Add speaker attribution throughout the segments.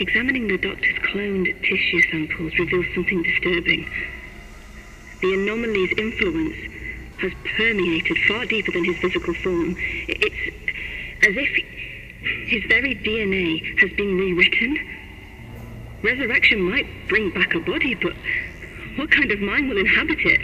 Speaker 1: Examining the doctor's cloned tissue samples reveals something disturbing. The anomaly's influence has permeated far deeper than his physical form. It's as if his very DNA has been rewritten. Resurrection might bring back a body, but what kind of mind will inhabit it?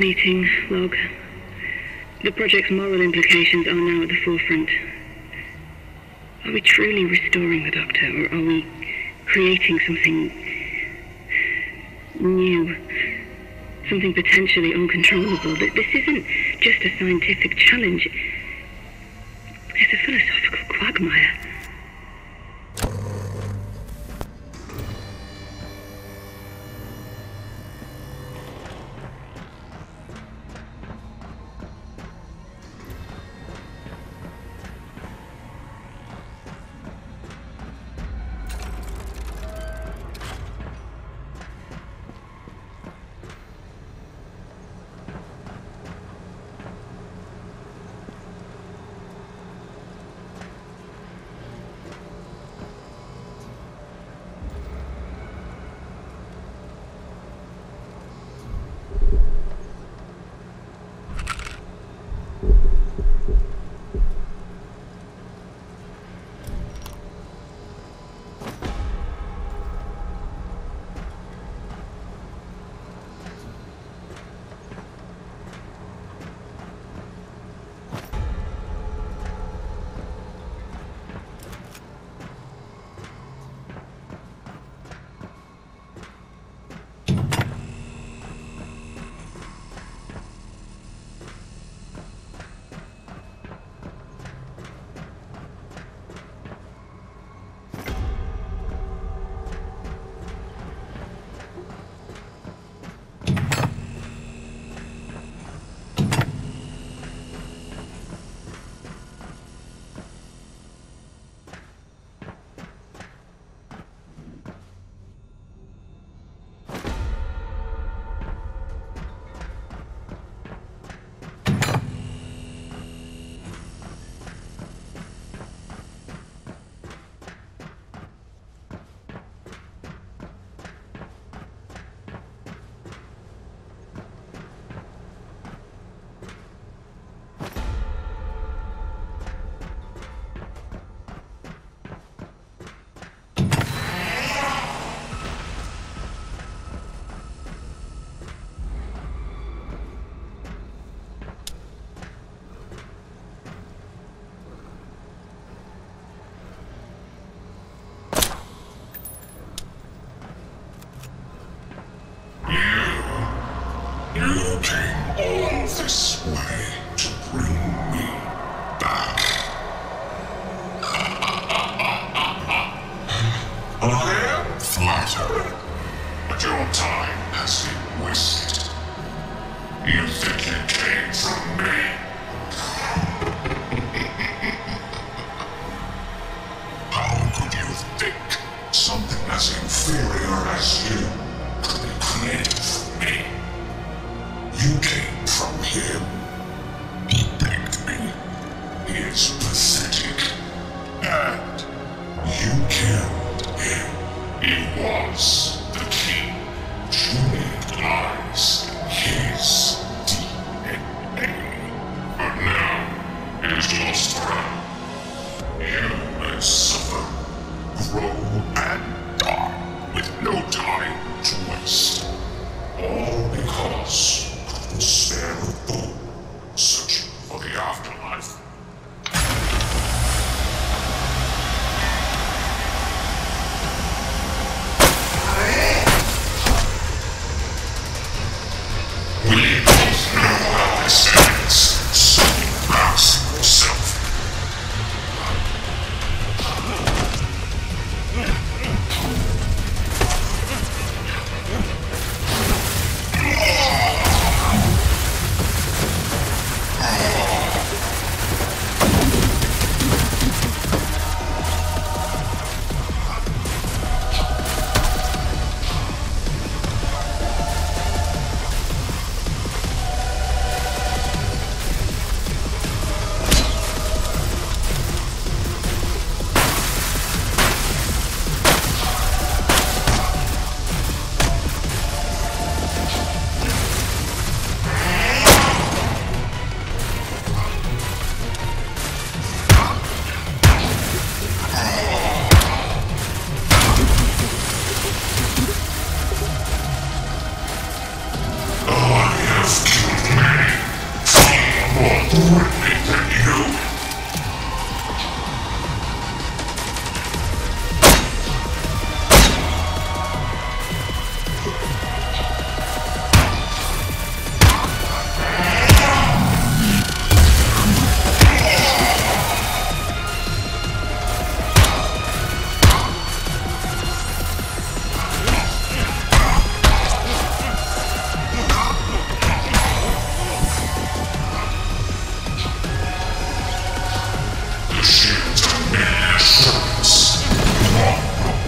Speaker 1: Meeting, log. The project's moral implications are now at the forefront. Are we truly restoring the Doctor, or are we creating something new? Something potentially uncontrollable? Th- This isn't just a scientific challenge. It's a philosophical quagmire.
Speaker 2: But your time has been wasted. You think you came from me?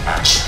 Speaker 3: action.